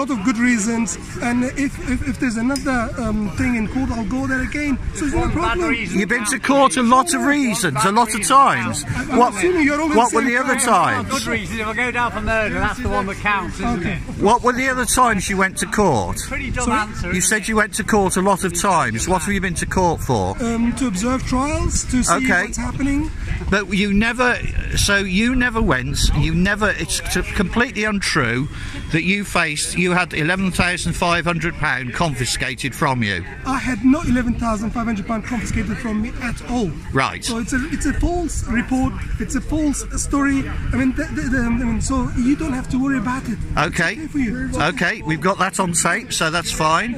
lot of good reasons, and if if, if there's another um, thing in court, I'll go there again. So it's not a problem. You've been to court a lot of reasons, a lot of times. I'm What, assuming you're all in what were the other times? Good reasons. If I go down for murder, that's the one that counts, isn't Okay. it? What were the other times you went to court? Pretty dumb Sorry? answer. You said you went to court a lot of times. What have you been to court for? Um, to observe trials, to see Okay. what's happening. But you never, so you never went, you never, it's completely untrue that you faced, you had £11,500 confiscated from you. I had no 11,500 pound confiscated from me at all. Right. So it's a it's a false report. It's a false story. I mean, the, the, the, I mean, so you don't have to worry about it. Okay. Okay you. Okay, we've got that on tape, so that's fine.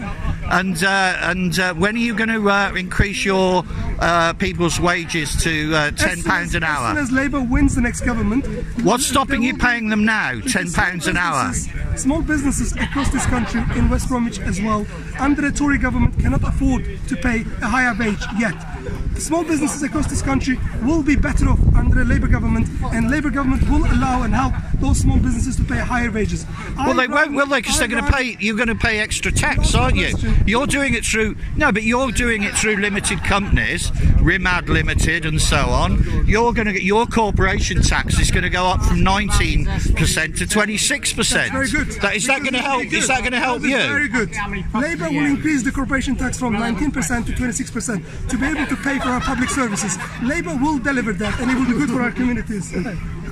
And uh, and uh, when are you going to uh, increase your uh, people's wages to uh, ten pounds an As soon hour? as Labour wins the next government, What's stopping you paying them now? ten pounds an hour. Small businesses across this country, in West Bromwich as well, under a Tory government, cannot afford to pay a higher wage yet. Small businesses across this country will be better off under a Labour government, and Labour government will allow and help those small businesses to pay higher wages. Well, they won't, will they? Because they're going to pay. You're going to pay extra tax, aren't you? You're doing it through. No, but you're doing it through limited companies, Rimad Limited, and so on. You're going to get your corporation tax is going to go up from 19 percent to 26 percent. Very good. That, is that going to help? Is that going to help you? Very good. Labour will increase the corporation tax from 19% to 26% to be able to pay for our public services. Labour will deliver that, and it will be good for our communities.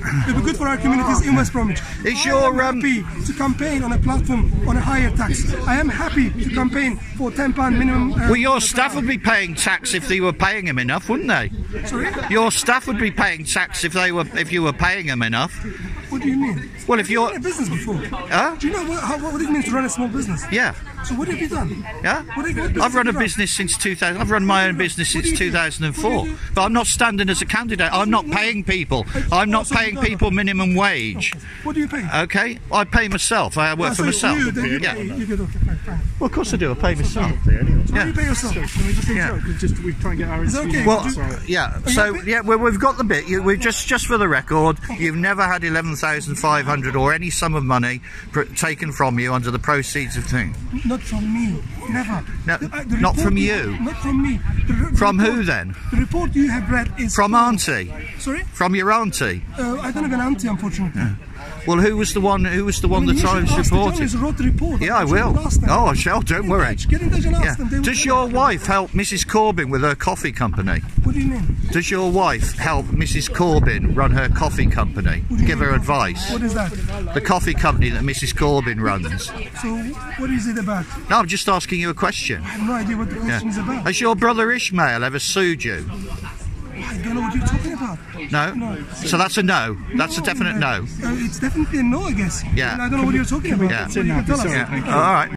It will be good for our communities in West Bromwich. Is I your, um, happy to campaign on a platform on a higher tax? I am happy to campaign for 10 pound minimum. Uh, Well, your staff would be paying tax if they were paying them enough, wouldn't they? Sorry, Your staff would be paying tax if they were if you were paying them enough. what do you mean? Well, if you you're- run a business before, Huh? do you know what, how, what it means to run a small business? Yeah. So what have you done? Yeah, What have what I've run a business since 2000. I've run my own business since 2004, What do you do? but I'm not standing as a candidate. I'm not paying people. I'm not Also, paying no, no. people minimum wage. What do you pay? Okay, I pay myself. I work Ah, for so myself. You, then you Yeah. pay, you get, okay, fine, fine. Well, of course I do. I pay myself. So Yeah. you pay yourself. Can we just Yeah. interrupt? 'Cause Just we try and get our Is that interview. okay? Well, Sorry. yeah. So yeah, well, we've got the bit. You, we just just for the record, you've never had eleven thousand five hundred or any sum of money pr- taken from you under the proceeds of thing. Not from me. Never. No, The- uh, the not from you. Not from me. The From report- who then? The report you have read is From auntie. Sorry, From your auntie. uh, I don't have an auntie, unfortunately. Well, who was the one? Who was the one I mean, the you should Times ask the reported? journalist who wrote the report. Yeah, I will. Oh, I shall. Don't worry. Get in touch and ask Yeah. Does your wife help Mrs. Corbyn with her coffee company? What do you mean? Does your wife help Mrs. Corbyn run her coffee company? Give her advice. What is that? The coffee company that Mrs. Corbyn runs. So, what is it about? No, I'm just asking you a question. I have no idea what the Yeah. question is about. Has your brother Ishmael ever sued you? I don't know what you're talking about. No? No. So that's a no. That's a definite no. Uh, it's definitely a no, I guess. Yeah. I don't know what you're talking about. Yeah. What you can tell us. Yeah. All right.